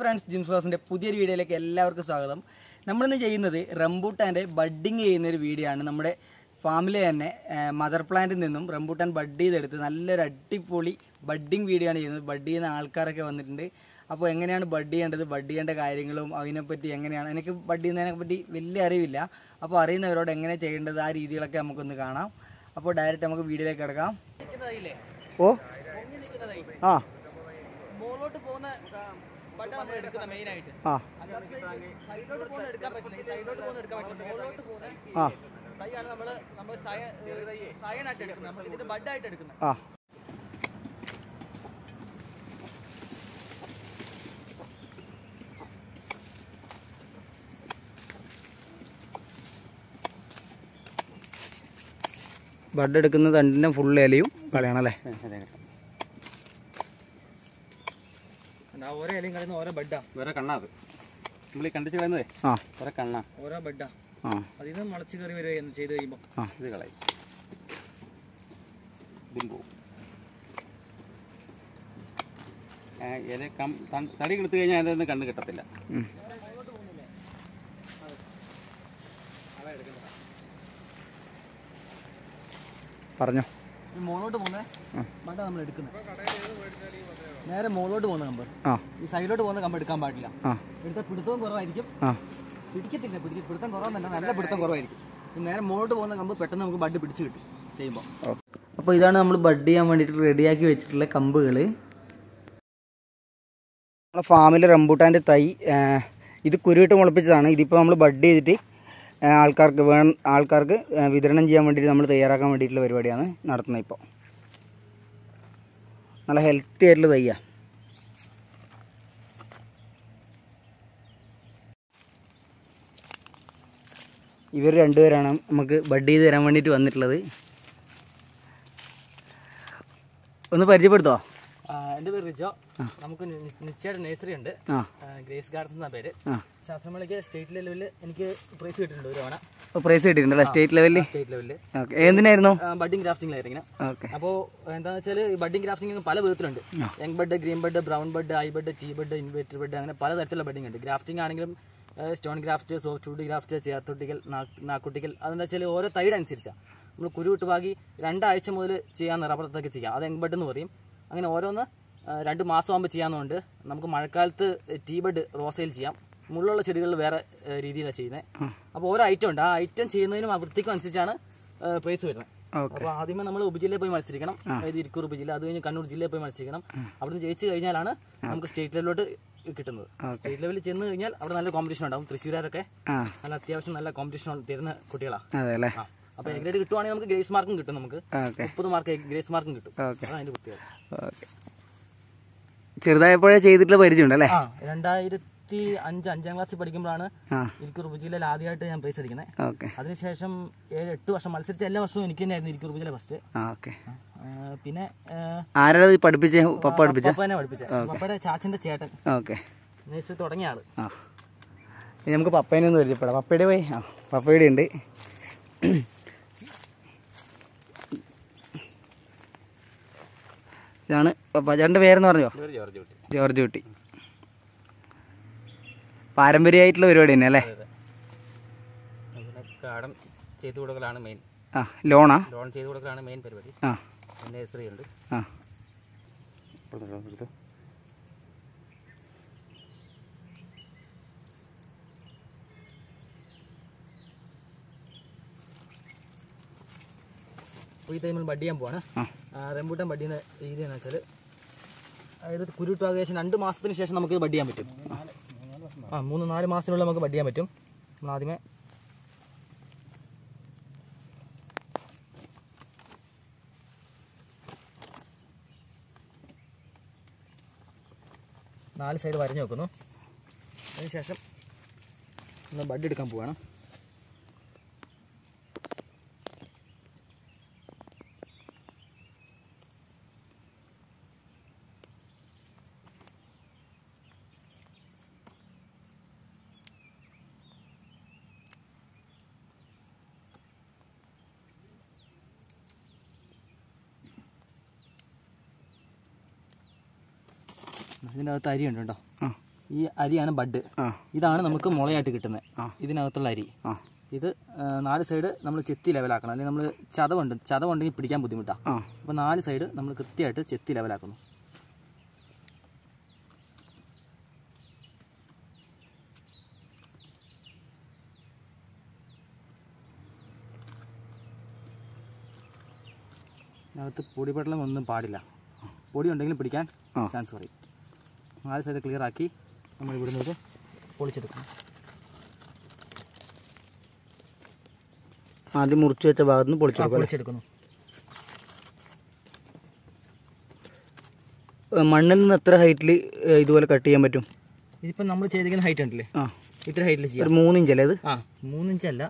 Friends Jims ക്ലാസിന്റെ പുതിയൊരു വീഡിയോയിലേക്ക് എല്ലാവർക്കും സ്വാഗതം. നമ്മളിന്ന് ചെയ്യുന്നത് റംബൂട്ടാന്റെ ബഡ്ഡിങ് ചെയ്യുന്നൊരു വീഡിയോ ആണ്. നമ്മുടെ ഫാമിലി തന്നെ മദർ പ്ലാന്റിൽ നിന്നും റംബൂട്ടാൻ ബഡ് ചെയ്തെടുത്ത് നല്ലൊരു അടിപൊളി ബഡ്ഡിങ് വീഡിയോ ആണ് ചെയ്യുന്നത്. ബഡ് ചെയ്യുന്ന ആൾക്കാരൊക്കെ വന്നിട്ടുണ്ട്. അപ്പോൾ എങ്ങനെയാണ് ബഡ് ചെയ്യേണ്ടത്? ബഡ് ചെയ്യേണ്ട കാര്യങ്ങളും അതിനെപ്പറ്റി എങ്ങനെയാണ്? എനിക്ക് ബഡ് ചെയ്യുന്നതിനെ പറ്റി വലിയ അറിവില്ല. അപ്പോൾ അറിയുന്നവരോട് എങ്ങനെ ചെയ്യേണ്ടത്? ആ രീതികളൊക്കെ നമുക്കൊന്ന് കാണാം. അപ്പോൾ ഡയറക്റ്റ് നമുക്ക് വീഡിയോയിലേക്ക് കിടക്കാം. ഓ. ആ. മുകളിലോട്ട് പോകുന്ന ആ. ആ. ആ. ബഡ് എടുക്കുന്ന തണ്ടിന്റെ ഫുൾ ഇലയും കളയണം അല്ലേ ഓരോ ഇലയും കളയുന്ന ഓരോ ബെഡാ. വേറെ കണ്ണാ അത്. നമ്മൾ ഈ കണ്ടിച്ച് കളയുന്നതേ? ആ. വേറെ കണ്ണാ. ഓരോ ബെഡാ. ആ. അതിൽ നിന്ന് മുളച്ച് കയറി വരിക ചെയ്ത് കഴിയുമ്പോൾ ആ. ഇത് കളയും. ഇതും പോവും. ഇല കം തടി എടുത്തു കഴിഞ്ഞാൽ അതൊന്നും കണ്ണ് കിട്ടത്തില്ല. പറഞ്ഞോ. മുകളിലോട്ട് പോകുന്ന ബഡ നമ്മൾ എടുക്കുന്നത് നേരെ മുകളിലോട്ട് പോകുന്ന കമ്പ്. ഈ സൈഡിലോട്ട് പോകുന്ന കമ്പ് എടുക്കാൻ പാടില്ല. എടുത്ത പിടുത്തവും കുറവായിരിക്കും. പിടിക്കത്തില്ല പിടിക്ക പിടുത്തം കുറവെന്നല്ല നല്ല പിടുത്തം കുറവായിരിക്കും. നേരെ മുകളിലോട്ട് പോകുന്ന കമ്പ് പെട്ടെന്ന് നമുക്ക് ബഡ് പിടിച്ച് കിട്ടും ചെയ്യുമ്പോൾ. അപ്പോൾ ഇതാണ് നമ്മൾ ബഡ് ചെയ്യാൻ വേണ്ടിയിട്ട് റെഡിയാക്കി വെച്ചിട്ടുള്ള കമ്പുകൾ നമ്മളെ ഫാമിലെ റംബൂട്ടാന്റെ തൈ ഇത് കുരുവിട്ട് മുളപ്പിച്ചതാണ്. ഇതിപ്പോൾ നമ്മൾ ബഡ് ചെയ്തിട്ട് ആൾക്കാർക്ക് വേ ആൾക്കാർക്ക് വിതരണം ചെയ്യാൻ വേണ്ടിയിട്ട് നമ്മൾ തയ്യാറാക്കാൻ വേണ്ടിയിട്ടുള്ള പരിപാടിയാണ് നടത്തുന്നത് ഇപ്പോൾ. നല്ല ഹെൽത്തി ആയിട്ടുള്ള തയ്യാണ് ഇവർ രണ്ടുപേരാണ് നമുക്ക് ബഡ് ചെയ്ത് തരാൻ വേണ്ടിയിട്ട് വന്നിട്ടുള്ളത്. ഒന്ന് പരിചയപ്പെടുത്തോ? എന്റെ പേര് റിജോ. നമുക്ക് നിശ്ചയുടെ നഴ്സറി ഉണ്ട്. ഗ്രേസ് ഗാർഡൻ എന്ന പേര്. ശാസ്ത്രമേളയ്ക്ക് സ്റ്റേറ്റ് ലെവലിൽ എനിക്ക് പ്രൈസ് കിട്ടിയിട്ടുണ്ട് ഒരു തവണ. പ്രൈസ് കിട്ടിയിട്ടുണ്ടല്ലേ സ്റ്റേറ്റ് ലെവലിൽ സ്റ്റേറ്റ് ലെവലിൽ എന്തിനായിരുന്നു ബഡിങ് ഗ്രാഫ്റ്റിംഗിലായിരുന്നു അപ്പോൾ എന്താണെന്ന് വെച്ചാൽ ഈ ബഡിങ് ഗ്രാഫ്റ്റിംഗ് പല വിധത്തിലുണ്ട്. Young bud green bud brown bud eye bud T bud ഇൻവേറ്റർ bud അങ്ങനെ പല തരത്തിലുള്ള ബഡിങ് ഉണ്ട്. ഗ്രാഫ്റ്റിംഗ് ആണെങ്കിലും stone graft soft would graft ചേർത്തുട്ടികൾ നാക്കുട്ടികൾ അതെന്താ വെച്ചാൽ ഓരോ തൈഡ് അനുസരിച്ചാണ് നമ്മൾ കുരു വാങ്ങി രണ്ടാഴ്ച മുതൽ ചെയ്യാൻ റബ്ബറത്തൊക്കെ ചെയ്യാം. അത് യങ് ബഡ് എന്ന് പറയും. അങ്ങനെ ഓരോന്ന് രണ്ട് മാസമാകുമ്പോൾ ചെയ്യാമെന്നുണ്ട് നമുക്ക് മഴക്കാലത്ത് ടീ ബഡ് റോസയിൽ ചെയ്യാം. മുള്ളുള്ള ചെടികളിൽ വേറെ രീതിയിലാണ് ചെയ്യുന്നത് അപ്പോൾ ഓരോ ഐറ്റം ഉണ്ട്. ആ ഐറ്റം ചെയ്യുന്നതിനും ആ വൃത്തിക്കും അനുസരിച്ചാണ് പ്രൈസ് വരുന്നത്. അപ്പോൾ ആദ്യമേ നമ്മൾ ഉപജില്ലയിൽ പോയി മത്സരിക്കണം. അതായത് ഇരിക്കൂർ ഉപജില്ല അത് കഴിഞ്ഞ് കണ്ണൂർ ജില്ലയിൽ പോയി മത്സരിക്കണം. അവിടുന്ന് ജയിച്ചു കഴിഞ്ഞാലാണ് നമുക്ക് സ്റ്റേറ്റ് ലെവലിലോട്ട് കിട്ടുന്നത്. സ്റ്റേറ്റ് ലെവലിൽ ചെന്ന് കഴിഞ്ഞാൽ അവിടെ നല്ല കോമ്പറ്റീഷൻ ഉണ്ടാവും. തൃശ്ശൂരാരൊക്കെ നല്ല അത്യാവശ്യം നല്ല കോമ്പറ്റീഷൻ തരുന്ന കുട്ടികളാണ് അപ്പോൾ എ ഗ്രേഡ് കിട്ടുവാണെങ്കിൽ നമുക്ക് ഗ്രേസ് മാർക്കും കിട്ടും നമുക്ക്. മുപ്പത് മാർക്ക് ഗ്രേസ് മാർക്കും കിട്ടും. അതാണ് അതിന്റെ പ്രത്യേകത ചെറുതായപ്പോഴേ ചെയ്തിട്ടുള്ള പരിചയമുണ്ട് അല്ലേ ആ രണ്ടായിരത്തി അഞ്ച് അഞ്ചാം ക്ലാസ്സിൽ പഠിക്കുമ്പോഴാണ് ഇരിക്കൂർ ഉപജില്ലയിൽ ആദ്യമായിട്ട് ഞാൻ പ്രൈസ് അടിക്കുന്നത് അതിനുശേഷം ഏഴ് എട്ട് വർഷം മത്സരിച്ച എല്ലാ വർഷവും എനിക്ക് തന്നെയായിരുന്നു ഇരിക്കൂർ ഉപജില്ല ഫസ്റ്റ് പിന്നെ ആരാ പഠിപ്പിച്ച? പപ്പ പഠിപ്പിച്ച? പപ്പനെ പഠിപ്പിച്ച. പപ്പയുടെ ചാച്ചന്റെ ചേട്ടൻ. ഓക്കെ. നേഴ്സറി തുടങ്ങിയ ആൾ. നമുക്ക് പപ്പേനെ ഒന്ന് പരിചയപ്പെടാം. പപ്പയുടെ പോയി. ആ പപ്പയുടെ ഉണ്ട്. ഇതാണ് ബജാറിന്റെ ചേട്ടന്റെ പേരെന്ന് പറഞ്ഞോ? ജോർജ് കുട്ടി. പാരമ്പര്യമായിട്ടുള്ള പരിപാടി തന്നെ അല്ലേ? അതുപോലെ ചെയ്തു കൊടുക്കലാണ് മെയിൻ ആ ലോണാ? ലോൺ ചെയ്തു കൊടുക്കലാണ് മെയിൻ പരിപാടി. ആ. നഴ്സറി ഉണ്ട്. ആ. അപ്പോൾ ഇത് ടൈമിൽ ബഡ് ചെയ്യാൻ പോവാണ്. ആ. റംബൂട്ടാൻ ബഡ് ചെയ്യുന്ന രീതി എന്ന് വെച്ചാൽ അതായത് കുരുട്ട് ഏകദേശം രണ്ട് മാസത്തിന് ശേഷം നമുക്ക് ബഡ് ചെയ്യാൻ പറ്റും. ആ മൂന്ന് നാല് മാസത്തിനുള്ളിൽ നമുക്ക് ബഡ് ചെയ്യാൻ പറ്റും. നമ്മൾ ആദ്യമേ നാല് സൈഡ് വരഞ്ഞു വെക്കുന്നു. അതിനുശേഷം ഒന്ന് ബഡ് എടുക്കാൻ പോവുകയാണ് ഇതിന്റെ അകത്ത് അരി ഉണ്ട് കേട്ടോ. ഈ അരിയാണ് ബഡ്. ഇതാണ് നമുക്ക് മുളയായിട്ട് കിട്ടുന്നത്. ഇതിനകത്തുള്ള അരി. ഇത് നാല് സൈഡ് നമ്മൾ ചെത്തി ലെവലാക്കണം അല്ലെങ്കിൽ നമ്മൾ ചതവുണ്ട് ചതവുണ്ടെങ്കിൽ പിടിക്കാൻ ബുദ്ധിമുട്ടാണ് അപ്പോൾ നാല് സൈഡ് നമ്മൾ കൃത്യമായിട്ട് ചെത്തി ലെവലാക്കുന്നു അതിനകത്ത് പൊടിപടലം ഒന്നും പാടില്ല. പൊടി ഉണ്ടെങ്കിലും പിടിക്കാൻ ചാൻസ് പറയും നാല് സൈഡ് ക്ലിയർ ആക്കി നമ്മൾ ഇവിടുന്ന് ഇത് പൊളിച്ചെടുക്കണം. ആദ്യം മുറിച്ച് വെച്ച ഭാഗത്ത് നിന്ന് പൊളിച്ചെടുക്കും പൊളിച്ചെടുക്കുന്നു. മണ്ണിൽ നിന്ന് എത്ര ഹൈറ്റിൽ ഇതുപോലെ കട്ട് ചെയ്യാൻ പറ്റും? ഇതിപ്പോൾ നമ്മൾ ചെയ്തിരിക്കുന്ന ഹൈറ്റ് ഉണ്ടല്ലേ ആ. ഇത്ര ഹൈറ്റിൽ ചെയ്യാം. ഒരു മൂന്ന് ഇഞ്ചല്ലേ അത് ആ അല്ല.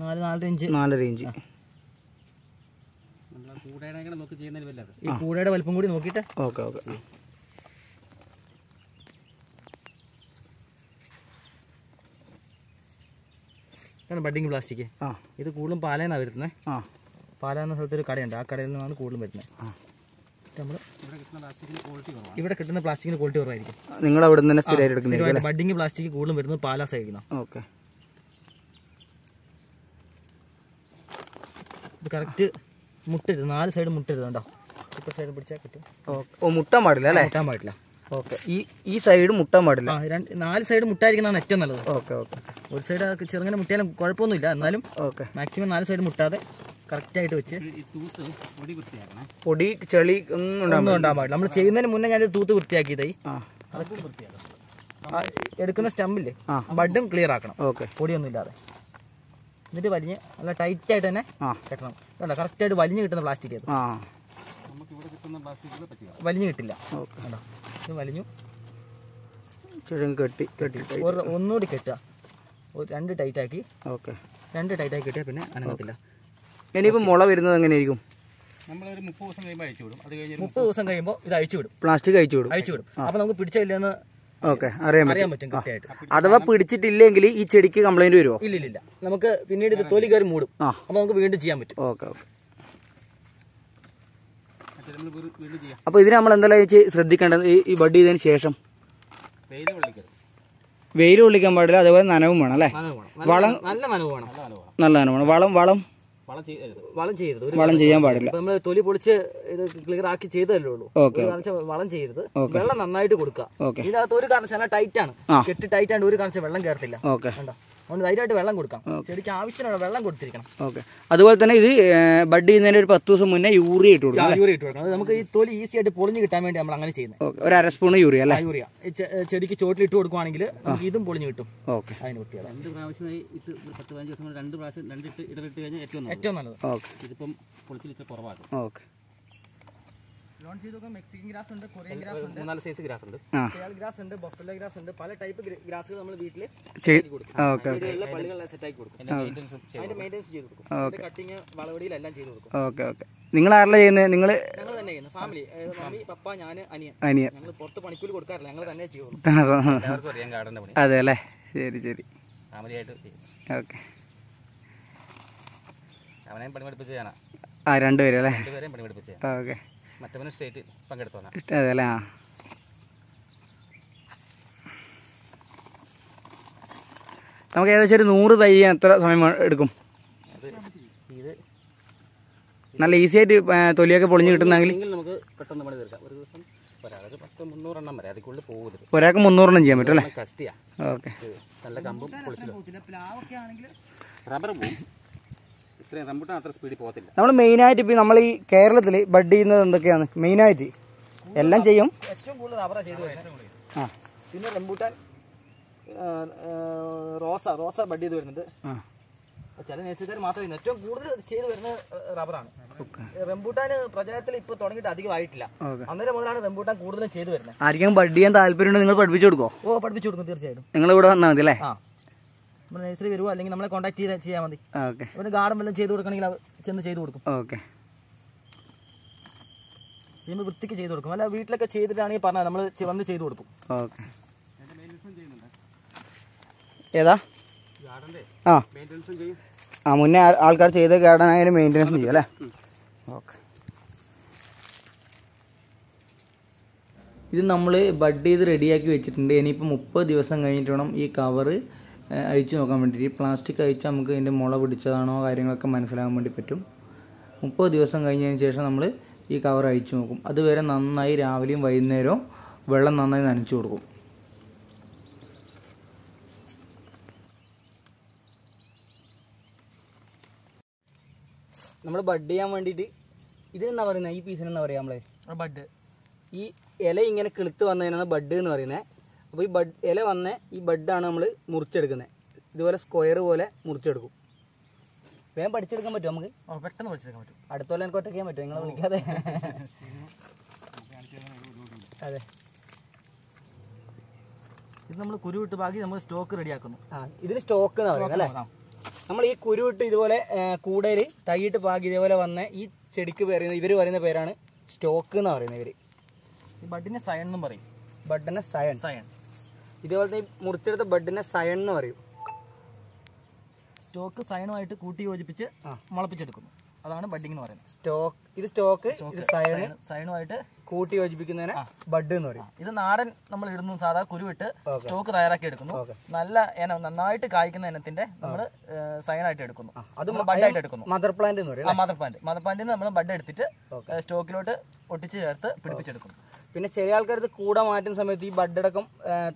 നാല് നാലര ഇഞ്ച് നാലര ഇഞ്ച് കൂടെ നോക്കി ചെയ്യുന്നതിന് വല്ലത് ഈ കൂടയുടെ വലിപ്പം കൂടി നോക്കിയിട്ട് ഓക്കെ ഓക്കെ. ആണ് ബഡിങ് പ്ലാസ്റ്റിക്. ആ. ഇത് കൂടുതലും പാലേന്നാണ് വരുന്നത് ആ. പാല എന്ന സ്ഥലത്തൊരു കടയുണ്ട്. ആ കടയിൽ നിന്നാണ് കൂടുതലും വരുന്നത്. ആ. നമ്മൾ ഇവിടെ കിട്ടുന്ന പ്ലാസ്റ്റിക്കിന് ക്വാളിറ്റി കുറവാണ്. ഇവിടെ കിട്ടുന്ന പ്ലാസ്റ്റിക്കിന് ക്വാളിറ്റി കുറവായിരിക്കും. നിങ്ങൾ അവിടെ നിന്ന് സ്ഥിരമായിട്ട് ബഡിങ് പ്ലാസ്റ്റിക് കൂടുതലും വരുന്നത് പാലാ സൈഡിൽ ഓക്കെ. ഇത് കറക്റ്റ് മുട്ടരുത് നാല് സൈഡ് മുട്ടരുത് കണ്ടോ? ഇപ്പം സൈഡ് പിടിച്ചാൽ കിട്ടും. ഓക്കെ. ഓ മുട്ടാൻ പാടില്ല അല്ലേ? മുട്ടാൻ പാടില്ല. ഓക്കെ. ഈ ഈ സൈഡ് മുട്ടാൻ പാടില്ല. നാല് സൈഡ് മുട്ടായിരിക്കുന്നതാണ് ഏറ്റവും നല്ലത്. Okay okay. ഒരു സൈഡ് ചെറുങ്ങനെ മുട്ടിയാലും കുഴപ്പമൊന്നുമില്ല. എന്നാലും ഓക്കെ. മാക്സിമം നാല് സൈഡ് മുട്ടാതെ കറക്റ്റായിട്ട് വെച്ച് ഈ തൂത്ത് പൊടി വൃത്തിയാക്കണം. പൊടി ചെളി ഒന്നും ഒന്നും ഉണ്ടാകാൻ പാടില്ല. നമ്മൾ ചെയ്യുന്നതിന് മുന്നേ ഞാൻ തൂത്ത് വൃത്തിയാക്കിയതായി. എടുക്കുന്ന സ്റ്റമ്പില്ലേ. ബഡും ക്ലിയർ ആക്കണം. ഓക്കെ. പൊടിയൊന്നും ഇല്ലാതെ എന്നിട്ട് വലിഞ്ഞ് നല്ല ടൈറ്റ് ആയിട്ട് തന്നെ ആ. കെട്ടണം. കണ്ടോ? കറക്റ്റ് ആയിട്ട് വലിഞ്ഞ് കിട്ടുന്ന പ്ലാസ്റ്റിക് അത് ആ. നമുക്ക് ഇവിടെ കിട്ടുന്ന പ്ലാസ്റ്റിക്കുകൾ പറ്റുക വലിഞ്ഞ് കിട്ടില്ല. ഓക്കെ. കണ്ടോ? ഇത് വലിഞ്ഞു. കെട്ടി കെട്ടി ഒരു ഒന്നുകൂടി കെട്ടുക. രണ്ട് ടൈറ്റ് ആക്കി. ഓക്കെ. രണ്ട് ടൈറ്റ് ആക്കി കിട്ടിയാൽ പിന്നെ അനങ്ങത്തില്ല. ഇനിയിപ്പോൾ മുള വരുന്നത് എങ്ങനെയായിരിക്കും? നമ്മളൊരു മുപ്പത് ദിവസം കഴിയുമ്പോൾ അയച്ചു വിടും. അത് കഴിഞ്ഞ് മുപ്പത് ദിവസം കഴിയുമ്പോൾ ഇത് അയച്ചു വിടും. പ്ലാസ്റ്റിക് അയച്ചു വിടും. അയച്ചു വിടും. അപ്പോൾ നമുക്ക് പിടിച്ചില്ലെന്ന് ഓക്കെ. അറിയാൻ അറിയാൻ പറ്റും കൃത്യമായിട്ട്. അഥവാ പിടിച്ചിട്ടില്ലെങ്കിൽ ഈ ചെടിക്ക് കംപ്ലൈന്റ് വരുമോ ഇല്ല ഇല്ല നമുക്ക് പിന്നീട് ഇത് തൊലി കയറി മൂടും. ആ. അപ്പോൾ നമുക്ക് വീണ്ടും ചെയ്യാൻ പറ്റും. Okay okay. മറ്റേ നമ്മൾ വീണ്ടും ചെയ്യാം. അപ്പോൾ ഇതിന് നമ്മൾ എന്തെല്ലാം വെച്ച് ശ്രദ്ധിക്കേണ്ടത് ഈ ഈ ബഡ് ചെയ്തതിന് ശേഷം. വെയിൽ കൊള്ളിക്കരുത്. വെയിൽ കൊള്ളിക്കാൻ പാടില്ല അതേപോലെ നനവും വേണം അല്ലേ? വളം നല്ല- നനവ് വേണം. നല്ല നനവ് വേണം. വളം വളം വളം ചെയ്യരുത്. വളം ചെയ്യരുത്. ഒരു വളം ചെയ്യാൻ പാടില്ല. നമ്മൾ തൊലി പൊളിച്ച് ഇത് ക്ലിയർ ആക്കി ചെയ്തല്ലേ ഉള്ളൂ. വളം ചെയ്യരുത്. വെള്ളം നന്നായിട്ട് കൊടുക്കുക. ഇതിനകത്ത് ഒരു കാരണച്ചാൽ ടൈറ്റ് ആണ്. കെട്ടി ടൈറ്റ് ആണ് ഒരു കാണിച്ച വെള്ളം കയറത്തില്ല ഓക്കെ. അതുകൊണ്ട് ധൈര്യമായിട്ട് വെള്ളം കൊടുക്കാം. ചെടിക്ക് ആവശ്യത്തിനുള്ള വെള്ളം കൊടുത്തിരിക്കണം. ഓക്കെ. അതുപോലെ തന്നെ ഇത് ബഡ് ചെയ്യുന്നതിന് ഒരു പത്ത് ദിവസം മുന്നേ യൂറിയ ഇട്ട് കൊടുക്കാം യൂറിയ ഇട്ട് കൊടുക്കണം. നമുക്ക് ഈ തൊലി ഈസി ആയിട്ട് പൊളിഞ്ഞ് കിട്ടാൻ വേണ്ടി നമ്മൾ അങ്ങനെ ചെയ്യുന്നത്. ഓക്കെ. ഒരു അര സ്പൂൺ യൂറിയ അല്ലേ? യൂറിയ. ചെടിക്ക് ചോട്ടിൽ ഇട്ട് കൊടുക്കുവാണെങ്കിൽ ഇതും പൊളിഞ്ഞ് കിട്ടും. ഓക്കെ. അതിന് കുട്ടികൾ രണ്ട് പ്രാവശ്യമായി ഇത് പത്ത് പതിനഞ്ച് ദിവസം രണ്ട് പ്രാവശ്യം രണ്ടിട്ട് ഇടറിട്ട് കഴിഞ്ഞാൽ ഏറ്റവും ഏറ്റവും നല്ലത്. ഓക്കെ. ഇതിപ്പം പൊളിച്ചിട്ട് കുറവാണ് ഓക്കെ. ലോൺ ചെയ്ത് നോക്കാം മെക്സിക്കൻ ഗ്രാസ് ഉണ്ട് കൊറിയൻ ഒരു മൂന്നാൽ സൈസ് ഗ്രാസ് ഉണ്ട്. ഗ്രാസ് ഉണ്ട് ബൊഫല ഗ്രാസ് ഉണ്ട് പല ടൈപ്പ് ഗ്രാസുകൾ നമ്മൾ വീട്ടിൽ നിങ്ങൾ ആരല്ല ചെയ്യുന്നത്. നിങ്ങൾ ഫാമിലി മമ്മി പപ്പ ഞാൻ അനിയൻ. അനിയൻ. ഞങ്ങൾ പുറത്ത് പണിക്കൂലി കൊടുക്കാറില്ല. ഞങ്ങൾ തന്നെ ചെയ്യുള്ളൂ എല്ലാവർക്കും അറിയാം ഗാർഡന്റെ പണി. അതെ അല്ലേ? ശരി ശരി. ഓക്കെ. അവനെയും പണി പഠിപ്പിച്ച് ആ രണ്ടുപേരും അല്ലേ? ഓക്കെ. മറ്റവന് സ്റ്റേറ്റ് പങ്കെടുത്തോന്നാ അതെ അല്ലേ നമുക്ക് ഏകദേശം ഒരു നൂറ് തൈ ചെയ്യാൻ എത്ര സമയം എടുക്കും. നല്ല ഈസി ആയിട്ട് തൊലിയൊക്കെ പൊളിഞ്ഞ് കിട്ടുന്നെങ്കിൽ നമുക്ക് പെട്ടെന്ന് പണി തീർക്കാം. ഒരു ദിവസം വരാം ഒരു പത്ത് മുന്നൂറെണ്ണം വരെ അതിക്കുള്ളിൽ പോകരുത് ഒരാൾക്ക് മുന്നൂറെണ്ണം ചെയ്യാൻ പറ്റും അല്ലേ? കഷ്ടിയാ. ഓക്കെ. നല്ല കമ്പും റബ്ബർ പോവും. ഇത്രയും റംബുട്ടാൻ അത്ര സ്പീഡിൽ പോകത്തില്ല. നമ്മൾ മെയിനായിട്ട് ഇപ്പോൾ നമ്മൾ ഈ കേരളത്തിൽ ബഡ് ചെയ്യുന്നത് എന്തൊക്കെയാണ്? മെയിനായിട്ട് എല്ലാം ചെയ്യും. ഏറ്റവും കൂടുതൽ റബ്ബറാ ചെയ്ത് ആ. പിന്നെ റംബൂട്ടാൻ റോസ റോസ ബഡ് ചെയ്ത് വരുന്നുണ്ട് ആ. ചില നേഴ്സറിക്കാർ മാത്രമേ ഏറ്റവും കൂടുതൽ ചെയ്ത് വരുന്ന റബ്ബറാണ് റംബൂട്ടാൻ പ്രചാരത്തിൽ ഇപ്പൊ തുടങ്ങിയിട്ട് അധികമായിട്ടില്ല ആയിട്ടില്ല. അന്നേരം മുതലാണ് റംബൂട്ടാൻ കൂടുതലും ചെയ്തു വരുന്നത്. ആരിക്കും ബഡ് ചെയ്യാൻ താല്പര്യം നിങ്ങൾ പഠിപ്പിച്ചു കൊടുക്കുമോ ഓ പഠിപ്പിച്ചു കൊടുക്കും തീർച്ചയായിട്ടും. നിങ്ങൾ ഇവിടെ വന്നാൽ മതി അല്ലേ? ആ നമ്മൾ നഴ്സറി വരുമോ അല്ലെങ്കിൽ നമ്മളെ കോൺടാക്ട് ചെയ്ത് ചെയ്യാൻ മതി. ഓക്കെ. അവന് ഗാർഡൻ വല്ലതും ചെയ്ത് കൊടുക്കണമെങ്കിൽ അവ ചെന്ന് ചെയ്ത് കൊടുക്കും. ഓക്കെ. ചെയ്യുമ്പോൾ വൃത്തിക്ക് ചെയ്ത് കൊടുക്കും. അല്ല വീട്ടിലൊക്കെ ചെയ്തിട്ടാണെങ്കിൽ പറഞ്ഞാൽ നമ്മൾ വന്ന് ചെയ്ത് കൊടുക്കും. ഓക്കെ. ഏതാ? ആ. ആ മുന്നേ ആൾക്കാർ ചെയ്ത ഗാർഡൻ ആയാലും മെയിന്റെനൻസ് ചെയ്യും അല്ലേ? ഓക്കെ. ഇത് നമ്മൾ ബഡ് ചെയ്ത് റെഡിയാക്കി വെച്ചിട്ടുണ്ട്. ഇനിയിപ്പോൾ മുപ്പത് ദിവസം കഴിഞ്ഞിട്ട് വേണം ഈ കവറ് അഴിച്ചു നോക്കാൻ വേണ്ടിയിട്ട്. ഈ പ്ലാസ്റ്റിക് അഴിച്ചാൽ നമുക്ക് ഇതിന്റെ മുള പിടിച്ചതാണോ കാര്യങ്ങളൊക്കെ മനസ്സിലാകാൻ വേണ്ടി പറ്റും. മുപ്പത് ദിവസം കഴിഞ്ഞതിന് ശേഷം നമ്മൾ ഈ കവർ അഴിച്ചു നോക്കും. അതുവരെ നന്നായി രാവിലെയും വൈകുന്നേരവും വെള്ളം നന്നായി നനച്ചു കൊടുക്കും. നമ്മൾ ബഡ് ചെയ്യാൻ വേണ്ടിയിട്ട് ഇതിനെന്താ പറയുന്നത് ഈ പീസിനെന്താ പറയുക നമ്മളെ? ബഡ് ഈ ഇല ഇങ്ങനെ കിളുത്ത് വന്നതിനാണ് ബഡ് എന്ന് പറയുന്നത് അപ്പോൾ ഈ ബഡ് ഇല വന്ന ഈ ബഡാണ് നമ്മൾ മുറിച്ചെടുക്കുന്നത് ഇതുപോലെ സ്ക്വയർ പോലെ മുറിച്ചെടുക്കും. വേഗം പഠിച്ചെടുക്കാൻ പറ്റുമോ നമുക്ക്? ഓ പെട്ടെന്ന് പഠിച്ചെടുക്കാൻ പറ്റും. അടുത്ത പോലെ എനിക്ക് ഒറ്റയ്ക്കാൻ പറ്റും നിങ്ങളെ വിളിക്കാതെ? അതെ. ഇത് നമ്മൾ കുരുവിട്ട് ബാക്കി നമ്മൾ സ്റ്റോക്ക് റെഡിയാക്കുന്നു. ആ ഇതിന് സ്റ്റോക്ക് എന്ന് പറയുന്നത് അല്ലേ? നമ്മൾ ഈ കുരുവിട്ട് ഇതുപോലെ കൂടയിൽ തൈയിട്ട് പാകി ഇതേപോലെ വന്ന ഈ ചെടിക്ക് പറയുന്ന ഇവർ പറയുന്ന പേരാണ് സ്റ്റോക്ക് എന്ന് പറയുന്നത് ഇവർ ബഡിനെ സയൺ എന്നും പറയും. ബഡിനെ സയൺ സയൺ ഇതേപോലത്തെ മുറിച്ചെടുത്ത ബഡിനെ സയൺ എന്ന് പറയും. സ്റ്റോക്ക് സയണുമായിട്ട് കൂട്ടി യോജിപ്പിച്ച് മുളപ്പിച്ചെടുക്കുന്നു. അതാണ് ബഡിങ് എന്ന് പറയുന്നത്. സ്റ്റോക്ക് ഇത് സ്റ്റോക്ക് ഇത് സയൺ- സയണുമായിട്ട് കൂട്ടി യോജിപ്പിക്കുന്നതിന് ബഡ് എന്ന് പറയും. ഇത് നാടൻ നമ്മൾ ഇടുന്നു സാധാ കുരുവിട്ട് സ്റ്റോക്ക് തയ്യാറാക്കി എടുക്കുന്നു. നല്ല ഇനം നന്നായിട്ട് കായ്ക്കുന്ന ഇനത്തിന്റെ നമ്മൾ സയണായിട്ട് എടുക്കുന്നു. അത് ബഡായിട്ട് എടുക്കുന്നു. മദർ പ്ലാന്റ് എന്ന് പറയും മദർ പ്ലാന്റ്. മദർ പ്ലാന്റിൽ നമ്മൾ ബഡ് എടുത്തിട്ട് സ്റ്റോക്കിലോട്ട് ഒട്ടിച്ച് ചേർത്ത് പിടിപ്പിച്ചെടുക്കുന്നു. പിന്നെ ചില ആൾക്കാർക്ക് കൂടെ മാറ്റുന്ന സമയത്ത് ഈ ബഡടക്കം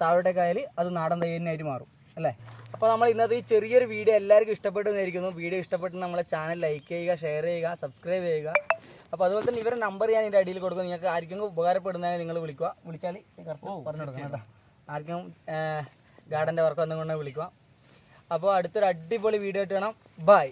താഴോട്ടേക്കായാൽ അത് നാടൻ തയ്യലിനായിട്ട് മാറും അല്ലേ? അപ്പോൾ നമ്മൾ ഇന്നത്തെ ഈ ചെറിയൊരു വീഡിയോ എല്ലാവർക്കും ഇഷ്ടപ്പെട്ടെന്നായിരിക്കുന്നു വീഡിയോ ഇഷ്ടപ്പെട്ട് നമ്മളെ ചാനൽ ലൈക്ക് ചെയ്യുക ഷെയർ ചെയ്യുക സബ്സ്ക്രൈബ് ചെയ്യുക. അപ്പോൾ അതുപോലെ തന്നെ ഇവരുടെ നമ്പർ ഞാൻ ഇതിന്റെ അടിയിൽ കൊടുക്കും. നിങ്ങൾക്ക് ആർക്കെങ്കിലും ഉപകാരപ്പെടുന്നതായി നിങ്ങൾ വിളിക്കുക. വിളിച്ചാൽ കറക്റ്റ് പറഞ്ഞു കൊടുക്കണം കേട്ടോ. ആർക്കും ഗാർഡന്റെ വർക്ക് വന്നുകൊണ്ട് വിളിക്കുക. അപ്പോൾ അടുത്തൊരു അടിപൊളി വീഡിയോ ആയിട്ട് വേണം. ബൈ